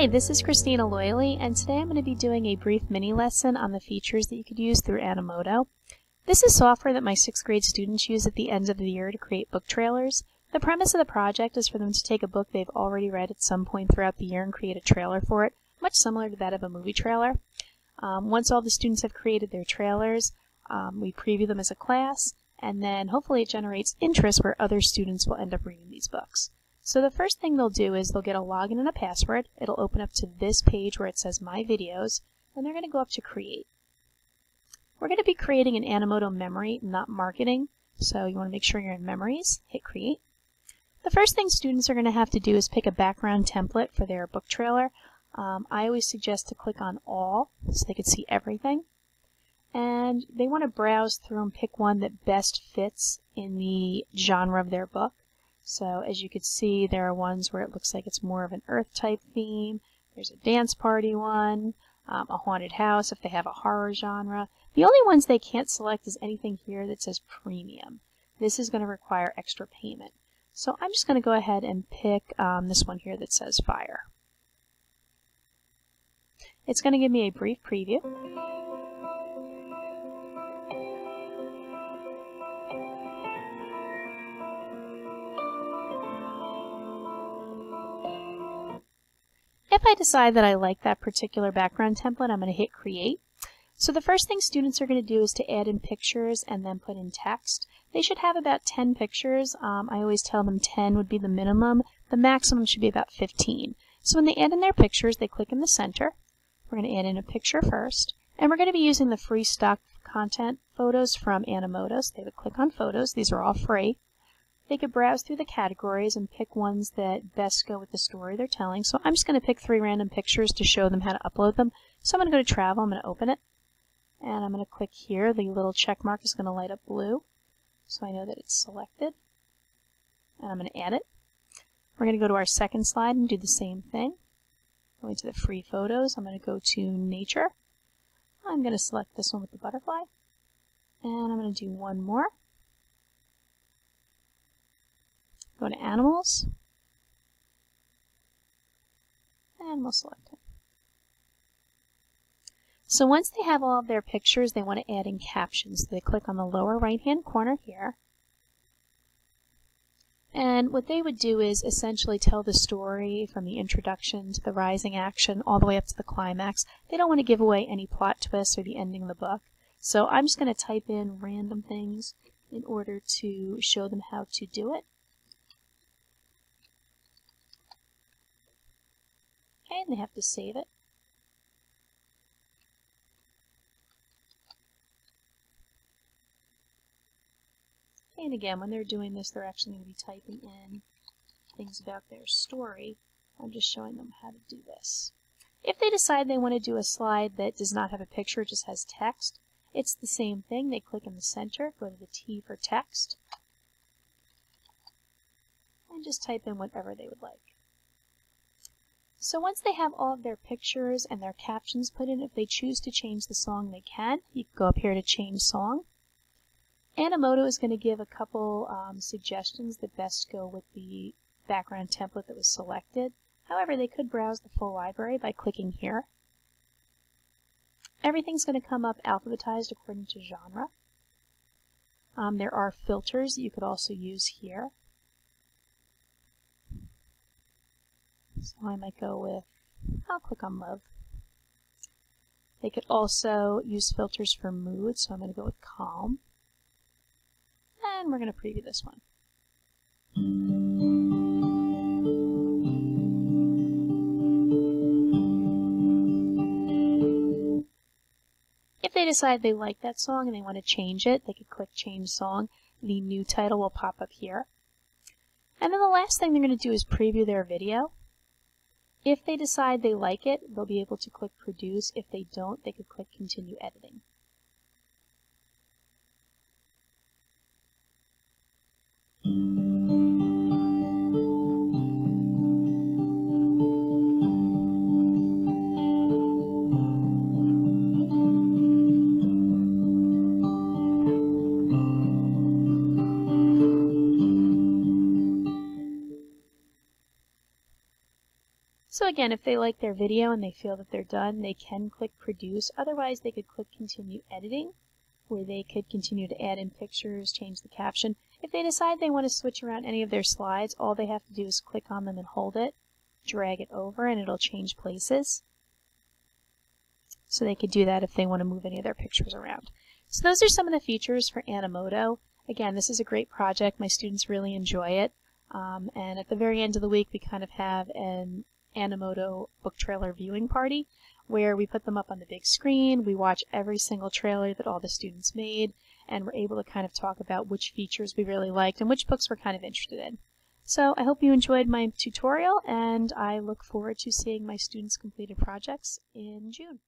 Hi, this is Christina Loihle, and today I'm going to be doing a brief mini lesson on the features that you could use through Animoto. This is software that my 6th grade students use at the end of the year to create book trailers. The premise of the project is for them to take a book they've already read at some point throughout the year and create a trailer for it, much similar to that of a movie trailer. Um, once all the students have created their trailers, um, we preview them as a class, and then hopefully it generates interest where other students will end up reading these books. So the first thing they'll do is they'll get a login and a password. It'll open up to this page where it says My Videos, and they're going to go up to Create. We're going to be creating an Animoto memory, not marketing, so you want to make sure you're in Memories, hit Create. The first thing students are going to have to do is pick a background template for their book trailer. Um, I always suggest to click on All so they can see everything. And they want to browse through and pick one that best fits in the genre of their book. So as you can see, there are ones where it looks like it's more of an earth type theme. There's a dance party one, um, a haunted house if they have a horror genre. The only ones they can't select is anything here that says premium. This is going to require extra payment. So I'm just going to go ahead and pick um, this one here that says fire. It's going to give me a brief preview. If I decide that I like that particular background template, I'm going to hit create. So the first thing students are going to do is to add in pictures and then put in text. They should have about 10 pictures. Um, I always tell them 10 would be the minimum. The maximum should be about 15. So when they add in their pictures, they click in the center. We're going to add in a picture first. And we're going to be using the free stock content photos from Animoto. So they would click on photos. These are all free. They could browse through the categories and pick ones that best go with the story they're telling. So I'm just going to pick three random pictures to show them how to upload them. So I'm going to go to travel, I'm going to open it, and I'm going to click here. The little check mark is going to light up blue, so I know that it's selected. And I'm going to add it. We're going to go to our second slide and do the same thing. Going to the free photos, I'm going to go to nature. I'm going to select this one with the butterfly. And I'm going to do one more. Go to Animals, and we'll select it. So once they have all of their pictures, they want to add in captions. They click on the lower right-hand corner here. And what they would do is essentially tell the story from the introduction to the rising action all the way up to the climax. They don't want to give away any plot twists or the ending of the book. So I'm just going to type in random things in order to show them how to do it. And they have to save it. And again, when they're doing this, they're actually going to be typing in things about their story. I'm just showing them how to do this. If they decide they want to do a slide that does not have a picture, just has text, it's the same thing. They click in the center, go to the T for text, and just type in whatever they would like. So once they have all of their pictures and their captions put in, if they choose to change the song, they can. You can go up here to change song. Animoto is going to give a couple um, suggestions that best go with the background template that was selected. However, they could browse the full library by clicking here. Everything's going to come up alphabetized according to genre. Um, there are filters that you could also use here. So I might go with, I'll click on love. They could also use filters for mood, so I'm going to go with calm. And we're going to preview this one. If they decide they like that song and they want to change it, they could click Change Song. The new title will pop up here. And then the last thing they're going to do is preview their video. If they decide they like it, they'll be able to click Produce. If they don't, they could click Continue Editing. So again, if they like their video and they feel that they're done, they can click produce. Otherwise, they could click continue editing, where they could continue to add in pictures, change the caption. If they decide they want to switch around any of their slides, all they have to do is click on them and hold it, drag it over, and it'll change places. So they could do that if they want to move any of their pictures around. So those are some of the features for Animoto. Again, this is a great project. My students really enjoy it. Um, and at the very end of the week, we kind of have an Animoto book trailer viewing party where we put them up on the big screen, we watch every single trailer that all the students made, and we're able to kind of talk about which features we really liked and which books we're kind of interested in. So I hope you enjoyed my tutorial, and I look forward to seeing my students' completed projects in June.